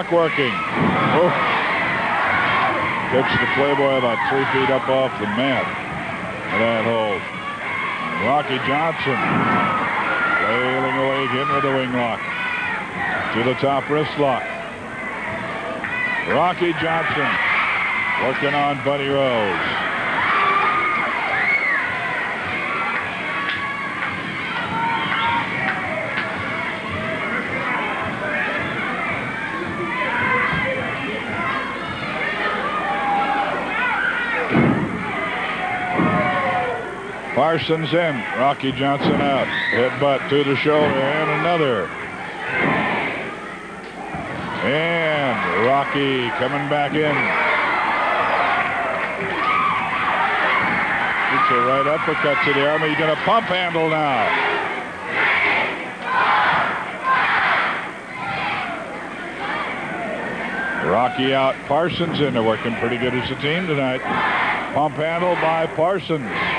clock working. Oh. Pitch the Playboy about three feet up off the mat. That hold. Rocky Johnson flailing away again with the wing lock. To the top wrist lock. Rocky Johnson working on Buddy Rose. Parsons in. Rocky Johnson out. Headbutt to the shoulder and another. And Rocky coming back in. It's a right uppercut to the arm. He's going to pump handle now. Rocky out, Parsons in. They're working pretty good as a team tonight. Pump handle by Parsons.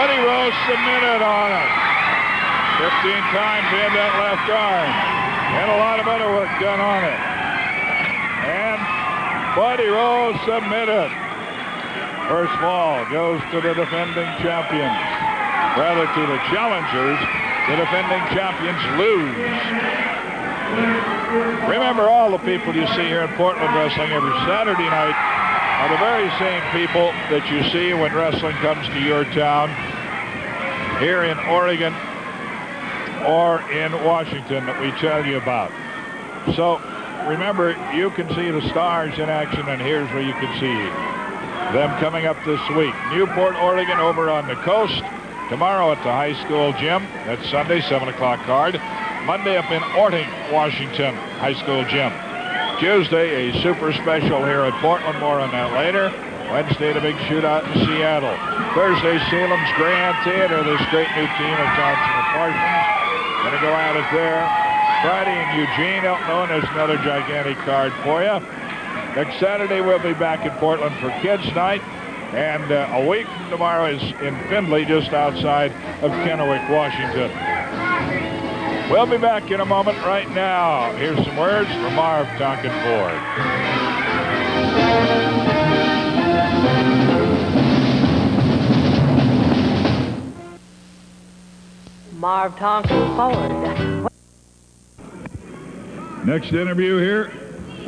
Buddy Rose submitted on it. 15 times had that left arm. And a lot of other work done on it. And Buddy Rose submitted. First ball goes to the defending champions. Rather to the challengers. The defending champions lose. Remember, all the people you see here in Portland Wrestling every Saturday night are the very same people that you see when wrestling comes to your town here in Oregon or in Washington that we tell you about. So remember, you can see the stars in action, and here's where you can see them coming up this week. Newport, Oregon, over on the coast. Tomorrow at the high school gym. That's Sunday, 7 o'clock card. Monday up in Orting, Washington, high school gym. Tuesday, a super special here at Portland. More on that later. Wednesday, the big shootout in Seattle. Thursday, Salem's Grand Theater. This great new team of Johnson and Parsons. Going to go out at it there. Friday in Eugene, Illinois. There's another gigantic card for you. Next Saturday, we'll be back in Portland for Kids Night. And uh, a week from tomorrow is in Finley, just outside of Kennewick, Washington. We'll be back in a moment right now. Here's some words from Marv Tonkin Ford. Marv Tonkin Ford. Next interview here,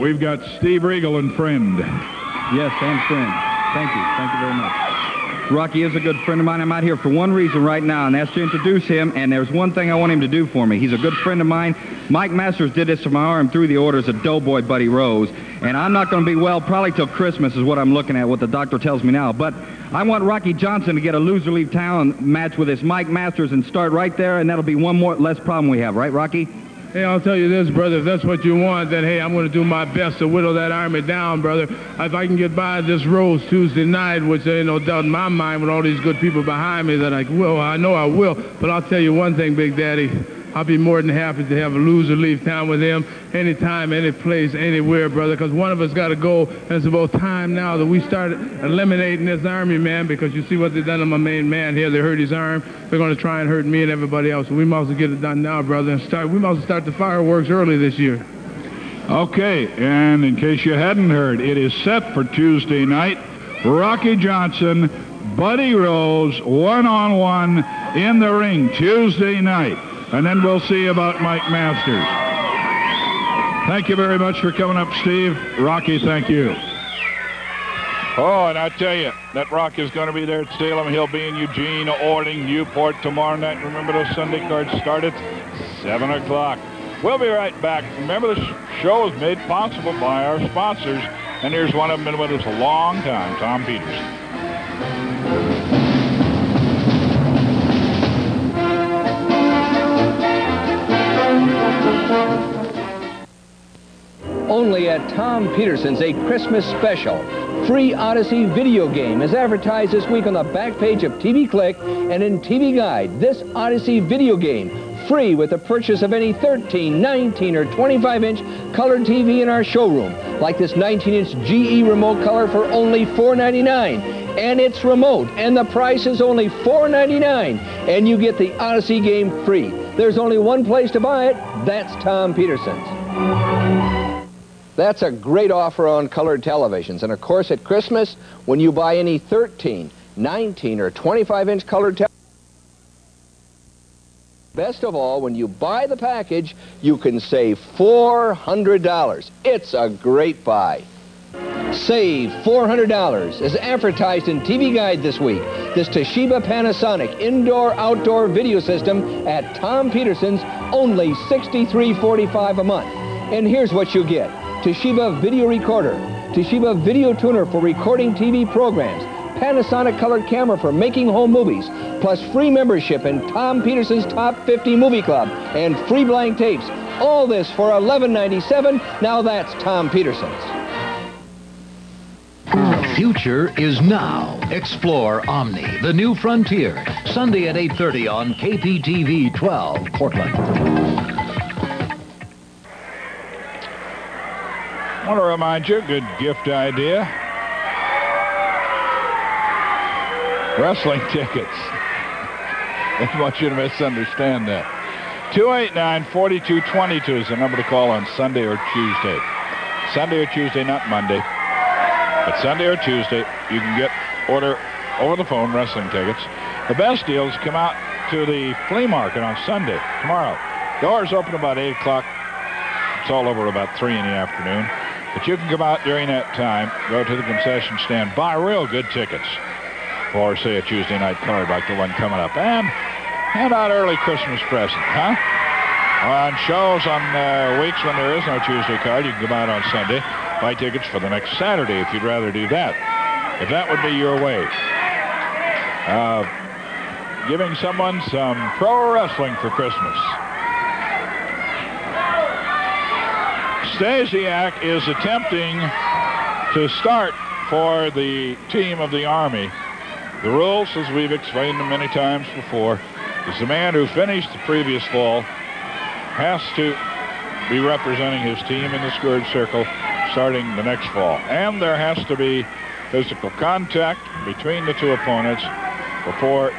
we've got Steve Regal and friend. Yes, and friend. Thank you. Thank you very much. Rocky is a good friend of mine. I'm out here for one reason right now, and that's to introduce him. And there's one thing I want him to do for me. He's a good friend of mine. Mike Masters did this to my arm through the orders of Doughboy Buddy Rose. And I'm not going to be well probably till Christmas is what I'm looking at, what the doctor tells me now. But I want Rocky Johnson to get a loser leave town match with this Mike Masters and start right there, and that'll be one more less problem we have, right, Rocky? Hey, I'll tell you this, brother. If that's what you want, then hey, I'm going to do my best to whittle that army down, brother. If I can get by this Rose Tuesday night, which ain't no doubt in my mind with all these good people behind me that I will, I know I will. But I'll tell you one thing, Big Daddy. I'll be more than happy to have a loser leave town with him anytime, any place, anywhere, brother, because one of us got to go, and it's about time now that we start eliminating this army, man, because you see what they've done to my main man here. They hurt his arm. They're going to try and hurt me and everybody else. So we must get it done now, brother, and start. We must start the fireworks early this year. Okay, and in case you hadn't heard, it is set for Tuesday night. Rocky Johnson, Buddy Rose, one-on-one in the ring Tuesday night. And then we'll see about Mike Masters. Thank you very much for coming up, Steve. Rocky, thank you. Oh, and I tell you, that Rock is going to be there at Salem. He'll be in Eugene, Orting, Newport tomorrow night. Remember those Sunday cards start at 7 o'clock. We'll be right back. Remember, the show is made possible by our sponsors, and here's one of them been with us a long time, Tom Peterson. Only at Tom Peterson's, a Christmas special. Free Odyssey video game is advertised this week on the back page of TV Click and in TV Guide. This Odyssey video game, free with the purchase of any 13, 19, or 25-inch color TV in our showroom, like this 19-inch GE remote color for only $4.99 and it's remote, and the price is only $4.99, and you get the Odyssey game free. There's only one place to buy it. That's Tom Peterson's. That's a great offer on colored televisions. And of course, at Christmas, when you buy any 13, 19, or 25-inch colored television, Best of all, when you buy the package, you can save $400. It's a great buy. Save $400 as advertised in TV Guide this week. This Toshiba Panasonic indoor-outdoor video system at Tom Peterson's, only $63.45 a month. And here's what you get. Toshiba Video Recorder, Toshiba Video Tuner for recording TV programs, Panasonic colored camera for making home movies, plus free membership in Tom Peterson's Top 50 Movie Club, and free blank tapes. All this for $11.97. Now that's Tom Peterson's. Future is now. Explore Omni, the new frontier. Sunday at 8.30 on KPTV 12, Portland. Want to remind you, good gift idea. Wrestling tickets. I don't want you to misunderstand that. 289-4222 is the number to call on Sunday or Tuesday. Sunday or Tuesday, not Monday. But Sunday or Tuesday, you can get order over the phone wrestling tickets. The best deals come out to the flea market on Sunday, tomorrow. Doors open about 8 o'clock. It's all over about 3 in the afternoon. But you can come out during that time, go to the concession stand, buy real good tickets for, say, a Tuesday night card like the one coming up, and hand out early Christmas present, huh? On shows on uh, weeks when there is no Tuesday card, you can come out on Sunday, buy tickets for the next Saturday if you'd rather do that. If that would be your way. Uh, giving someone some pro wrestling for Christmas. Stasiak is attempting to start for the team of the Army. The rules, as we've explained them many times before, is the man who finished the previous fall has to be representing his team in the squared circle starting the next fall. And there has to be physical contact between the two opponents before